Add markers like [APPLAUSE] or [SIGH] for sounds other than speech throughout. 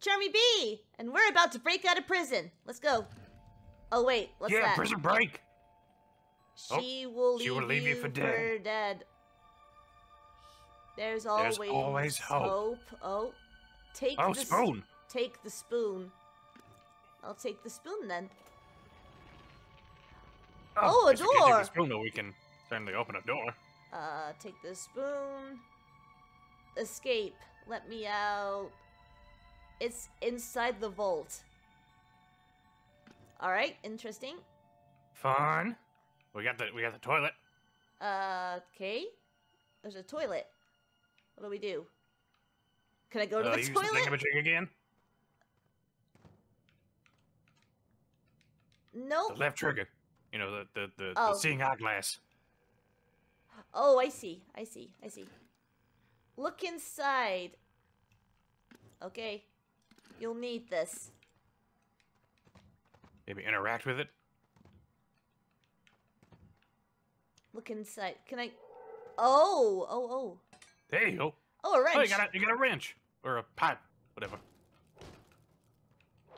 Charmy Bee, and we're about to break out of prison. Let's go. Oh wait, what's yeah, that? prison break. Oh, She will leave, she will leave you for dead. dead. There's always, There's always hope. Oh, take Oh, the spoon. take the spoon. I'll take the spoon then. Oh, a guess we take the spoon, but we can certainly open a door. Uh, take the spoon. Escape. Let me out. It's inside the vault. All right, interesting. Fun. We got the we got the toilet. Uh, okay. There's a toilet. What do we do? Can I go to uh, the use toilet? the thingamajig again. Nope. The left trigger. You know the the the, Oh. the seeing eyeglass. Oh, I see. I see. I see. Look inside. Okay. You'll need this. Maybe interact with it. Look inside. Can I? Oh, oh, oh. There you go. Oh, a wrench. Oh, you got a you got a wrench or a pipe, whatever.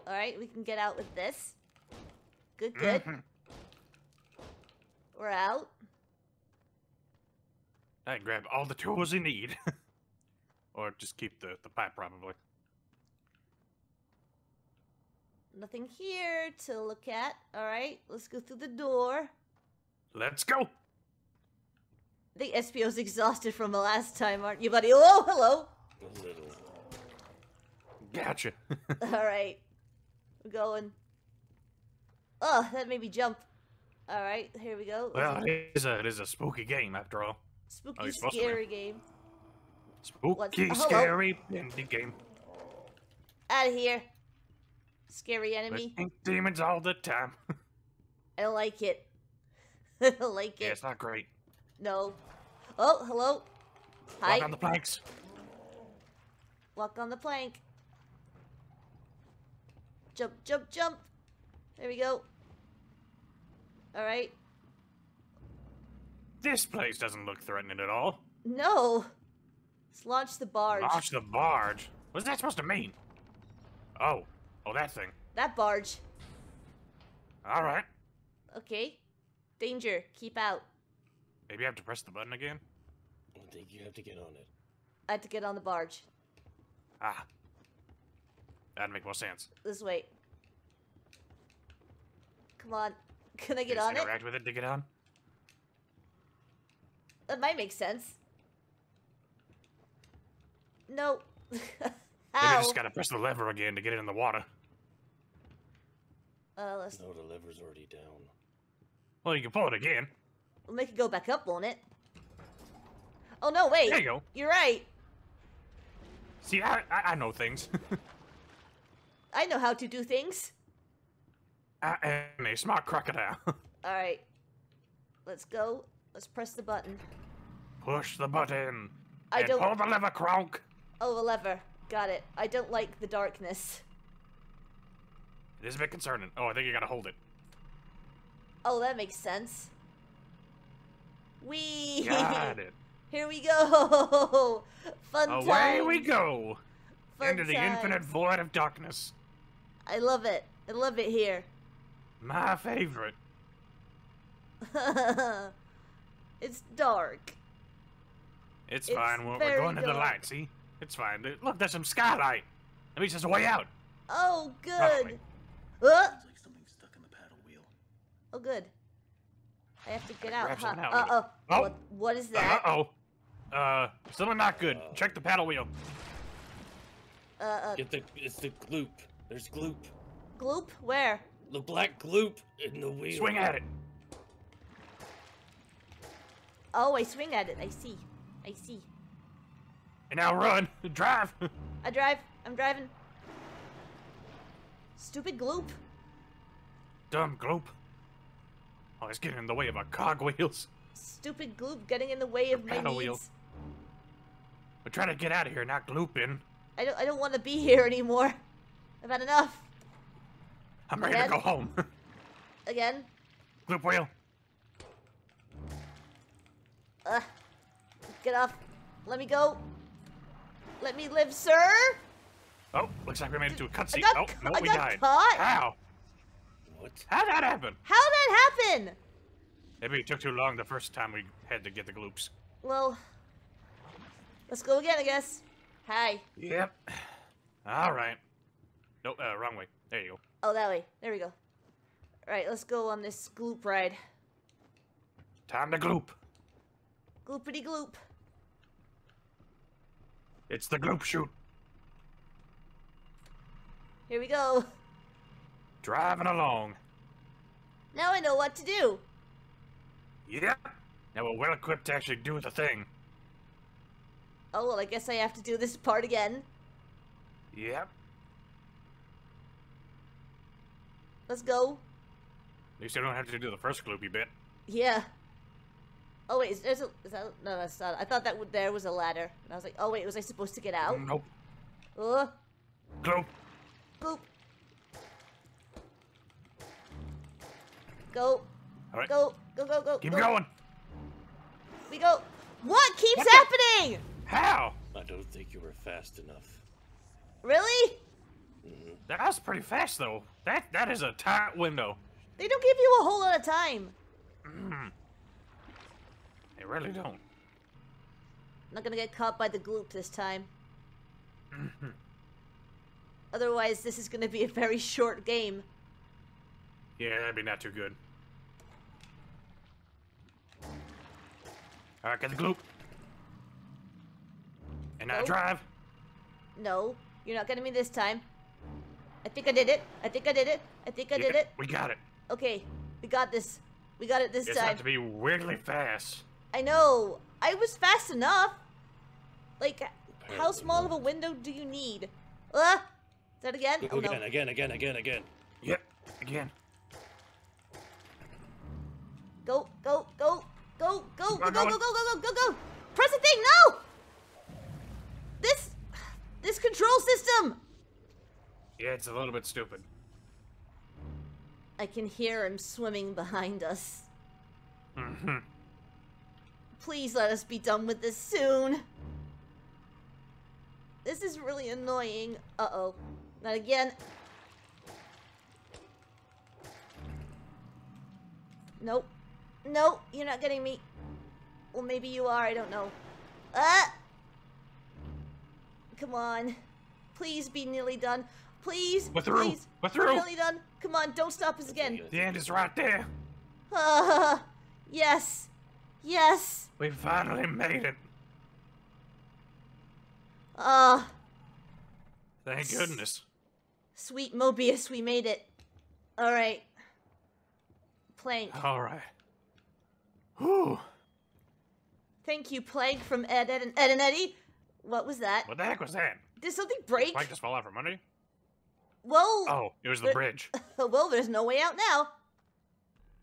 All right, we can get out with this. Good, good. Mhm. We're out. I can grab all the tools you need, [LAUGHS] or just keep the the pipe probably. Nothing here to look at. All right, let's go through the door. Let's go. I think Espio's exhausted from the last time, aren't you, buddy? Oh, hello. A little. Gotcha. [LAUGHS] All right, we're going. Oh, that made me jump. All right, here we go. well, it is a it is a spooky game after all. spooky, oh, you're supposed to be. scary game. Spooky, hello? scary, indie game. Out of here. Scary enemy. ink demons all the time. [LAUGHS] I like it. [LAUGHS] I like yeah, it. it's not great. No. Oh, hello. Hi. Walk on the planks. Walk on the plank. Jump, jump, jump. There we go. All right. This place doesn't look threatening at all. No. Let's launch the barge. Launch the barge. What's that supposed to mean? Oh, oh, that thing. That barge. All right. Okay. Danger. Keep out. Maybe I have to press the button again. I think you have to get on it. I have to get on the barge. Ah, that'd make more sense. This way. Come on. [LAUGHS] Can I get Just on it? interact with it to get on. That might make sense. No. [LAUGHS] Maybe I just gotta press the lever again to get it in the water. Uh, let's No, the lever's already down. Well, you can pull it again. we'll make it go back up, won't it? Oh no, wait. There you go. You're right. See, I I, I know things. [LAUGHS] I know how to do things. I am a smart crocodile. [LAUGHS] All right. Let's go. Let's press the button. Push the button. I and don't. pull the lever, Kronk. Oh, the lever. Got it. I don't like the darkness. It is a bit concerning. Oh, I think you gotta hold it. Oh, that makes sense. Wee. Got it. [LAUGHS] Here we go. [LAUGHS] Fun Away time. we go. Fun Into the infinite void of darkness. I love it. I love it here. My favorite. [LAUGHS] it's dark. It's, It's fine. We're, we're going to the light. See? It's fine. Look, there's some skylight. That means there's a way out. Oh, good. Probably. Uh, Sounds like something's stuck in the paddle wheel. oh, good. I have to get out. Grab Huh? something out Uh with it. oh. Oh. What, what is that? Uh that? oh. Uh, something not good. Check the paddle wheel. Uh, uh, Get the it's the gloop. There's gloop. gloop? Where? The black gloop in the wheel. Swing at it. Oh, I swing at it. I see. I see. And now run. [LAUGHS] Drive. [LAUGHS] I drive. I'm driving. Stupid gloop. Dumb gloop. Oh, it's getting in the way of our cogwheels. Stupid gloop getting in the way of my needs. We're trying to get out of here, not glooping. I don't. I don't want to be here anymore. I've had enough. I'm ready Again? to go home. [LAUGHS] Again. Gloop wheel. Ugh. Get off. Let me go. Let me live, sir. Oh, looks like we made it to a cutscene. Oh, ca- no, I we got died. caught? How? What? How'd that happen? How'd that happen? Maybe it took too long the first time we had to get the gloops. Well, let's go again, I guess. Hi. Yep. All right. No, uh, wrong way. There you go. Oh, that way. There we go. Alright, let's go on this gloop ride. Time to gloop. Gloopity gloop. It's the gloop shoot. Here we go. Driving along. Now I know what to do. Yep. Now we're well equipped to actually do the thing. Oh, well, I guess I have to do this part again. Yep. Let's go. At least I don't have to do the first gloopy bit. Yeah. Oh, wait, is, there's a... Is that... No, that's not... I thought that there was a ladder. And I was like, oh, wait, was I supposed to get out? Nope. Ugh. Gloop. Boop. Go. All right. Go. Go, go, go. Keep go. going. We go. What keeps What happening? How? I don't think you were fast enough. Really? Mm-hmm. That's pretty fast though. That that is a tight window. They don't give you a whole lot of time. Mm-hmm. They really don't. I'm not gonna get caught by the gloop this time. Mm-hmm. Otherwise, this is gonna be a very short game. Yeah, that'd be not too good. All right, get the gloop. And now Nope. drive. No, you're not getting me this time. I think I did it. I think I did it. I think I did it. We got it. Okay, we got this. We got it this It's time. not to be weirdly fast. I know. I was fast enough. Like, how small of a window do you need? Uh, is that again? Oh again, no. again, again, again, again. Yep. Again. Go, go, go, go, go, go, go, go go, go, go, go, go, go. Press the thing. No. This, this control system. Yeah, it's a little bit stupid. I can hear him swimming behind us. hmm Please let us be done with this soon. This is really annoying. Uh-oh. Not again. Nope. Nope, you're not getting me. Well, maybe you are, I don't know. Ah! Come on. Please be nearly done. Please, We're through. please. We're through. Nearly done. Come on, don't stop us again. The end is right there. Ah, [LAUGHS] yes. Yes. We finally made it. Ah, Thank goodness. Sweet Mobius, we made it. All right. Plank. All right. Whew. Thank you, Plank from Ed, Ed, and Ed and Eddie. What was that? What the heck was that? Did something break? Like just fall out from under you? Well, Oh, it was the bridge. [LAUGHS] well, there's no way out now.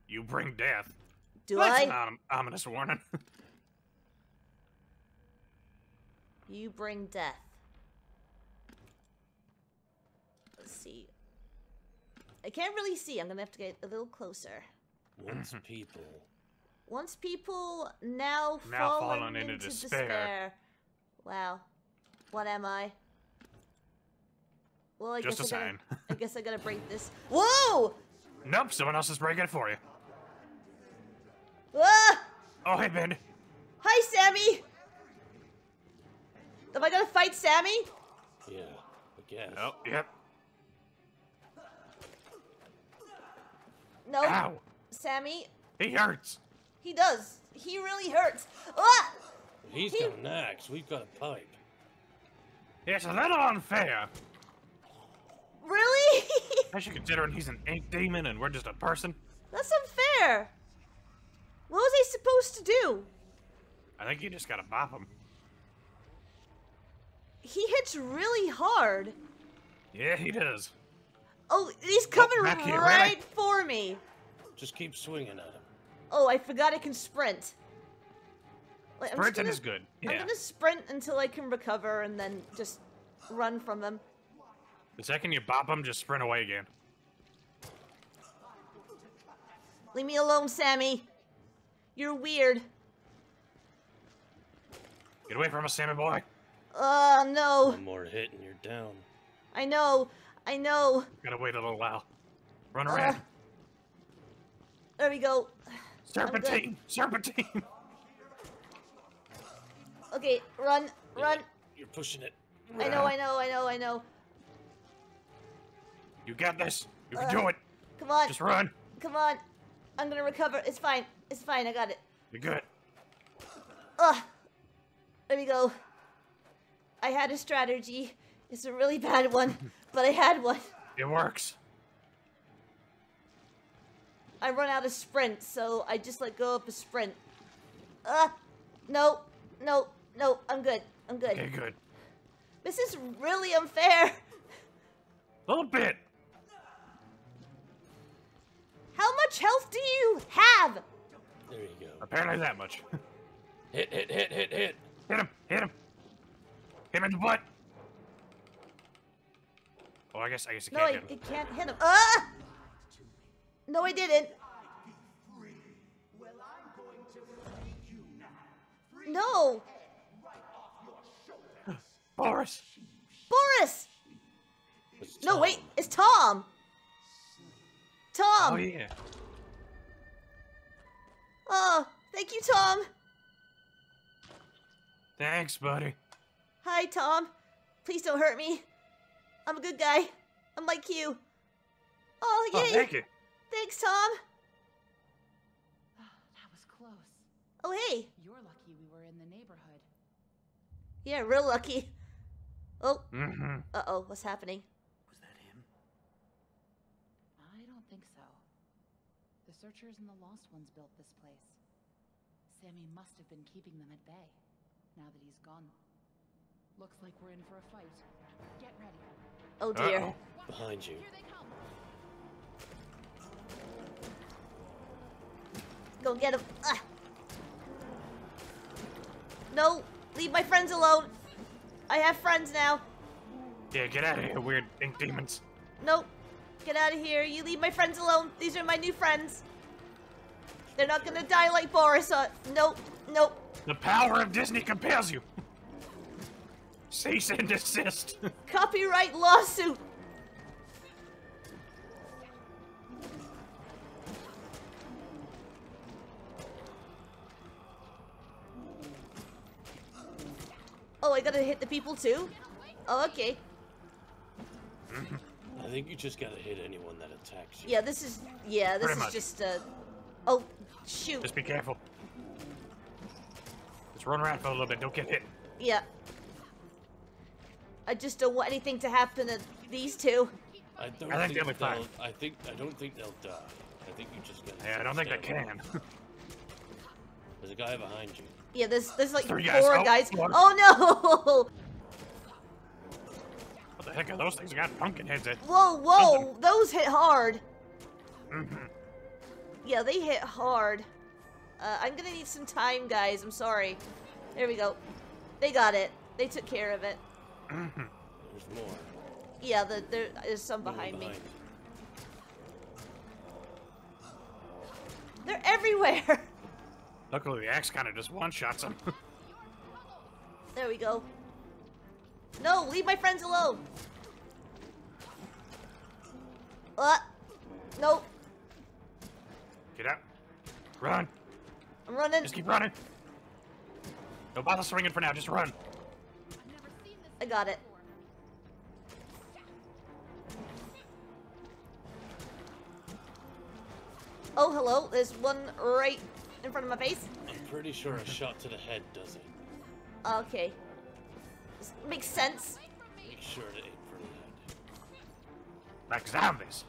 You bring death. Do That's I? an om- ominous warning. [LAUGHS] You bring death. Let's see. I can't really see. I'm gonna have to get a little closer. Once [LAUGHS] people. Once people now, Now fallen, fallen into into despair. despair. Wow. What am I? Well, I Just guess a I gotta, sign. [LAUGHS] I guess I gotta break this. [LAUGHS] Whoa! nope, someone else is breaking it for you. Ah! Oh, hey, Ben. Hi, Sammy. Am I gonna fight Sammy? Yeah, I guess. Oh, yep. No. Ow. Sammy, He hurts. he does. He really hurts. Ah! He's He- got an axe. We've got a pipe. It's a little unfair. Really? [LAUGHS] I Especially considering he's an ink demon and we're just a person. That's unfair. What was I supposed to do? I think you just gotta bop him. He hits really hard. Yeah, he does. Oh, he's oh, coming back here, right really? for me. Just keep swinging at him. Oh, I forgot I can sprint. Wait, I'm Sprinting gonna- is good. I'm gonna sprint until I can recover and then just run from them. The second you bop him, just sprint away again. Leave me alone, Sammy. You're weird. Get away from us, Sammy boy. Oh no. One more hit and you're down. I know. I know. Gotta wait a little while. Run Uh, around. there we go. Serpentine! Serpentine! [LAUGHS] Okay, run, run. You're pushing it. I know, I know, I know, I know. You got this. You can Uh, do it. Come on, Just run. come on. I'm gonna recover. It's fine. It's fine. I got it. You're good. Ugh. There we go. I had a strategy. It's a really bad one, [LAUGHS] but I had one. It works. I run out of sprint, so I just let go of a sprint. Uh, no, no, no, I'm good. I'm good. Okay, good. This is really unfair. A little bit. How much health do you have? There you go. Apparently that much. [LAUGHS] Hit, hit, hit, hit, hit. hit him. Hit him. Hit him in the butt. Oh, I guess I guess you No, can't I, hit I him. can't hit him. Ah! No, I didn't. No, Boris! Boris. No, wait, it's Tom. Tom. Oh yeah. Oh, thank you, Tom. Thanks, buddy. Hi, Tom. Please don't hurt me. I'm a good guy. I'm like you. Oh, yay. Oh, yay. thank you. Thanks, Tom. [SIGHS] That was close. Oh, hey. You're lucky we were in the neighborhood. Yeah, real lucky. Oh, Mm-hmm. uh-oh, what's happening? Was that him? I don't think so. The searchers and the lost ones built this place. Sammy must have been keeping them at bay, now that he's gone. Looks like we're in for a fight. Get ready. Oh, dear. Uh-oh. Behind you. Here they come. Go get him. Ah. No, leave my friends alone. I have friends now. Yeah, get out of here, weird ink demons. Nope. Get out of here. You leave my friends alone. These are my new friends. They're not gonna die like Boris. Uh, nope. Nope. The power of Disney compels you. [LAUGHS] Cease and desist. [LAUGHS] Copyright lawsuit. Oh, I gotta hit the people too? Oh, okay. I think you just gotta hit anyone that attacks you. Yeah, this is. Yeah, this Pretty is much. just uh Oh, shoot. Just be careful. Just run around for a little bit. Don't get hit. Yeah. I just don't want anything to happen to these two. I don't I think think, they'll be fine. I think I don't think they'll die. I think you just gotta. Yeah, I don't think they can. [LAUGHS] There's a guy behind you. Yeah, there's there's like Three guys. four Oh, guys. one. Oh no! what the heck are those things? They got pumpkin heads in. Whoa, whoa! Something. Those hit hard. Mm-hmm. Yeah, they hit hard. Uh, I'm gonna need some time, guys. I'm sorry. There we go. They got it. They took care of it. There's more. Yeah, the, there is some More behind me. you. They're everywhere. [LAUGHS] Luckily, the axe kind of just one-shots them. [LAUGHS] there we go. No, leave my friends alone. Uh, nope. get out. Run. I'm running. Just keep running. Don't bother swinging for now. Just run. I got it. Oh, hello. There's one right in front of my face. I'm pretty sure a shot to the head does it. Okay. This makes sense. Make sure to aim for the head. Like zombies.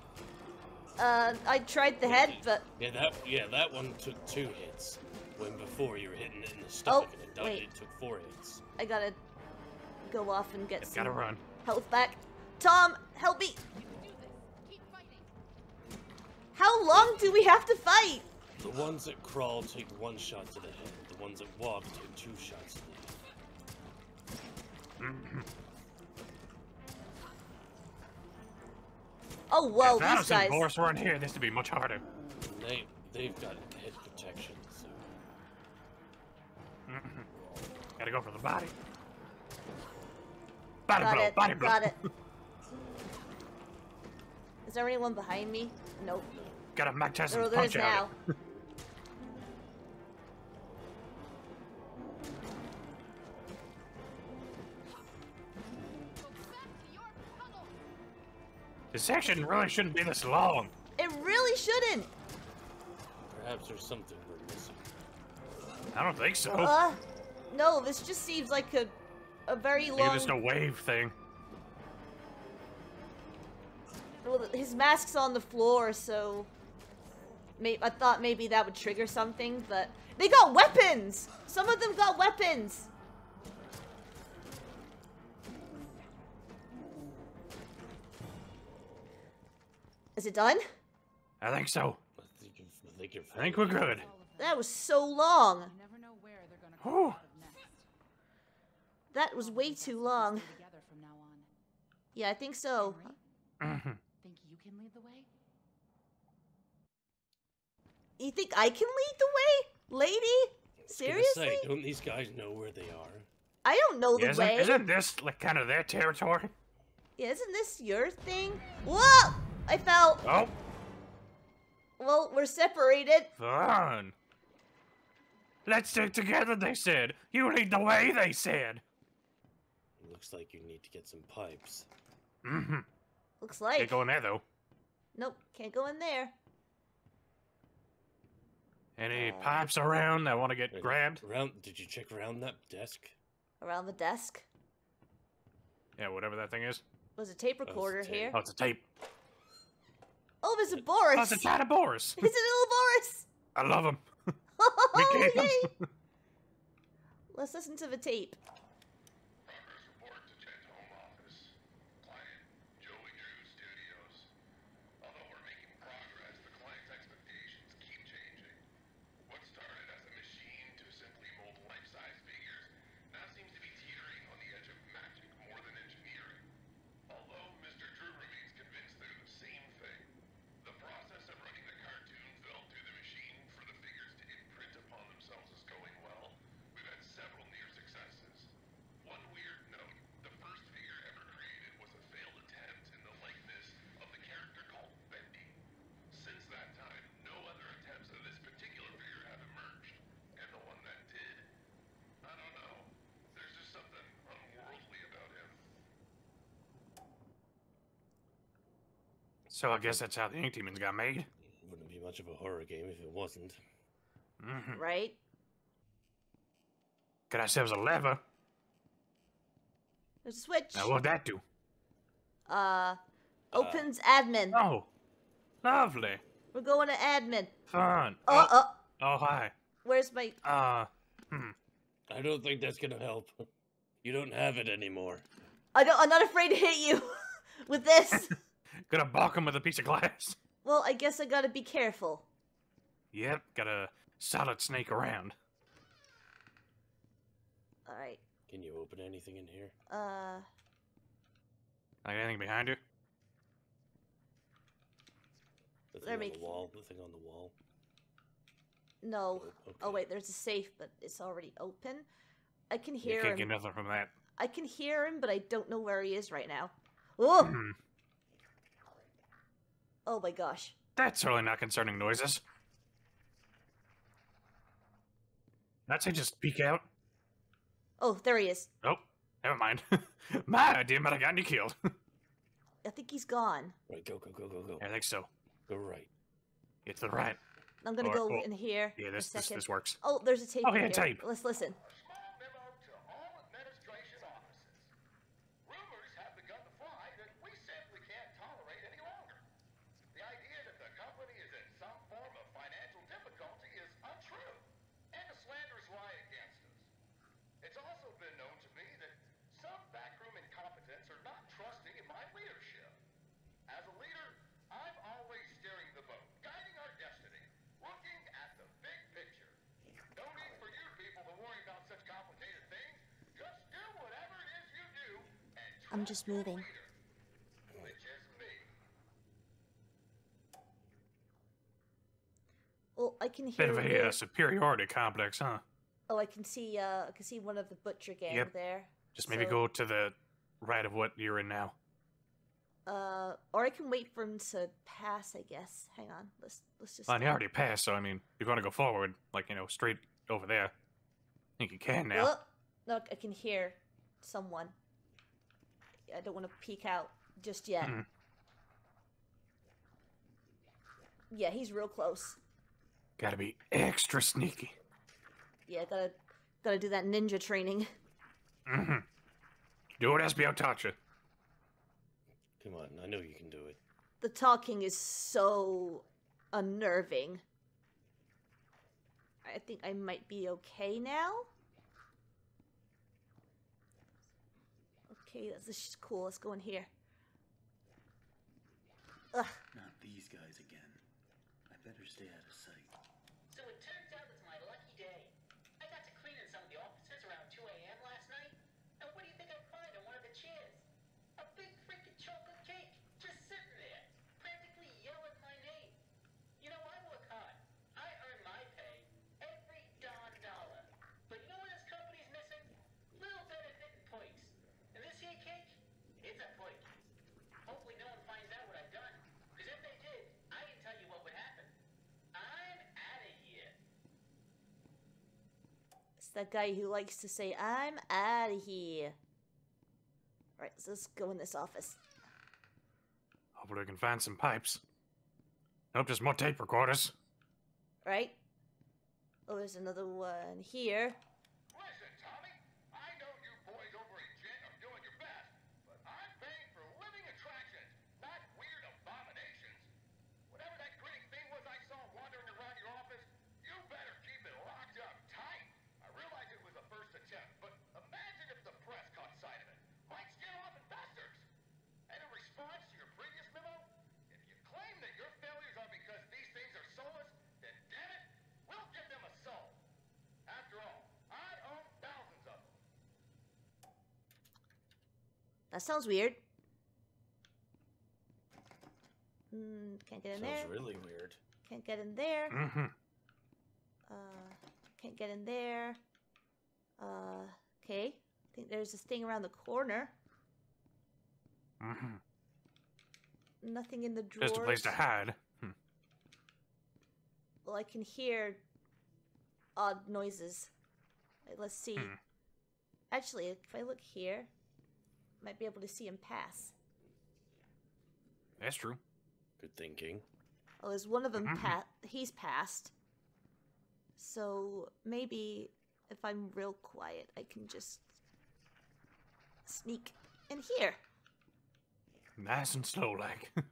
Uh, I tried the head, but Yeah, that yeah, that one took two hits. When before you were hitting it in the stomach and it died, Oh, wait. it took four hits. I gotta go off and get Just some gotta run. health back. Tom, help me. How long do we have to fight? The ones that crawl take one shot to the head. The ones that walk take two shots to the head. [LAUGHS] Oh, whoa, if Thanos these guys. and Boris weren't here, this would be much harder. They they've got head protection, so [LAUGHS] Gotta go for the body. Body Got blow. it, Body blow. got it. [LAUGHS] Is there anyone behind me? Nope. Got a Mac test There, and there is punch out. now. [LAUGHS] This section really shouldn't be this long. It really shouldn't. Perhaps there's something we're missing. I don't think so. Uh, no, this just seems like a, a very Maybe long. there's no wave thing. Well, his mask's on the floor, so. May I thought maybe that would trigger something, but they got weapons. Some of them got weapons. Is it done? I think so. I think I think I think we're good. That was so long. You never know where they're gonna come Whew. out of next. That was way too long. Stay together from now on. Yeah, I think so. Mhm. think you can lead the way? You think I can lead the way, lady? I was gonna Seriously? Say, don't these guys know where they are? I don't know the Yeah, isn't, way. isn't this like kind of their territory? Yeah, isn't this your thing? Whoa! I fell. Oh, Well, we're separated. fun. Let's stick together, they said. You lead the way, they said. Looks like you need to get some pipes. Mm-hmm. Looks like. Can't like. go in there, though. Nope, can't go in there. Any Uh, pipes around that want to get Wait, grabbed? Around? Did you check around that desk? Around the desk. Yeah, whatever that thing is. Was a tape it's a recorder tape. here. Oh, it's a tape. Oh, there's a It- Oh, Boris. it's a tiny Boris. [LAUGHS] It's a little Boris. I love him. [LAUGHS] [LAUGHS] Oh, yay. him. Let's listen to the tape. Progress report to Gent Home Office. Client, Joey Drew Studios. Although we're making progress, the client's expectations keep changing. What started as a machine to simply mold life-size figures now seems to be teetering on the edge of magic more than engineering. Although Mr. Drew remains convinced they're the same thing, the process of running the cartoon film through the machine for the figures to imprint upon themselves is going well. We've had several near successes. One weird note, the first figure ever created was a failed attempt in the likeness of the character called Bendy. Since that time, no other attempts of this particular figure have emerged. And the one that did, I don't know. There's just something unworldly about him. So I guess that's how the Ink Demons got made. Wouldn't be much of a horror game if it wasn't. Mm-hmm. Right? Got ourselves a lever. A switch. Now what'd that do? Uh, opens admin. Oh, lovely. We're going to admin. Fun. Uh, uh, oh, hi. where's my... Uh, hmm. I don't think that's gonna help. [LAUGHS] You don't have it anymore. I don't, I'm not afraid to hit you [LAUGHS] with this. [LAUGHS] Gonna balk him with a piece of glass. [LAUGHS] well, I guess I gotta be careful. Yep, got a solid snake around. Alright. Can you open anything in here? Uh, Like anything behind you? The thing Let on me- the wall. The thing on the wall. no. Oh, Oh wait, there's a safe, but it's already open. I can You hear can't get him. nothing from that. I can hear him, but I don't know where he is right now. Oh! Oh my gosh. That's really not concerning noises. I'd say just peek out. Oh, there he is. Oh, never mind. [LAUGHS] My idea might have gotten you killed. [LAUGHS] I think he's gone. Right, go, go, go, go, go. I think so. Go right. It's the right. I'm gonna Or- go or- in here. Yeah, for this a this, second. this works. Oh, there's a tape. Oh, in yeah, here. tape. Let's listen. I'm just moving. leader, which is me. Well, I can hear. Bit of a uh, superiority complex, huh? Oh, I can see. Uh, I can see one of the butcher gang Yep. there. Just maybe So- go to the right of what you're in now. Uh, or I can wait for him to pass. I guess. Hang on. Let's let's just. Well, he already passed, so I mean, you're gonna go forward, like you know, straight over there. I think you can now. Oh, look, I can hear someone. I don't want to peek out just yet. Mhm. Yeah, he's real close. Gotta be extra sneaky. Yeah, gotta gotta do that ninja training. Mm-hmm. Do what Espio taught you. Come on, I know you can do it. The talking is so unnerving. I think I might be okay now. Okay, this is cool. Let's go in here. Ugh. Not these guys again. I better stay out It's that guy who likes to say, I'm out of here. Right, so let's go in this office. Hopefully, we can find some pipes. Hope there's more tape recorders. Right? Oh, there's another one here. That sounds weird. Mm, can't get in Sounds there. really weird. Can't get in there. Mm-hmm. Uh, can't get in there. Uh, okay. I think there's this thing around the corner. Mm-hmm. Nothing in the drawers. Just a place to hide. Hmm. Well, I can hear odd noises. Let's see. Hmm. Actually, if I look here, I might be able to see him pass. That's true. Good thinking. Oh, there's one of them. Mhm. Pa- he's passed. So maybe if I'm real quiet, I can just sneak in here. Nice and slow, like. [LAUGHS]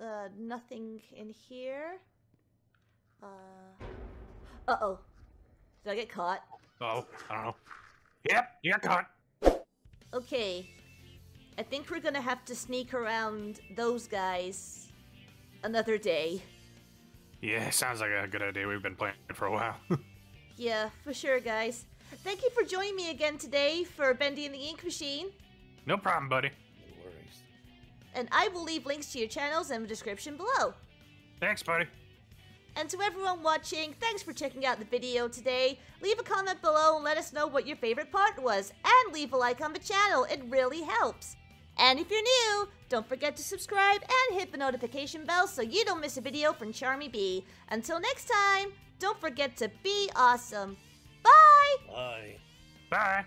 Uh, nothing in here. Uh. Uh oh. Did I get caught? oh, I don't know. Yep, you got caught. Okay. I think we're gonna have to sneak around those guys another day. Yeah, sounds like a good idea. We've been playing it for a while. [LAUGHS] Yeah, for sure, guys. Thank you for joining me again today for Bendy and the Ink Machine. no problem, buddy. No worries. And I will leave links to your channels in the description below. Thanks, buddy. And to everyone watching, thanks for checking out the video today. Leave a comment below and let us know what your favorite part was. And leave a like on the channel, it really helps. And if you're new, don't forget to subscribe and hit the notification bell so you don't miss a video from Charmy Bee. Until next time, don't forget to be awesome. Bye! Bye. Bye.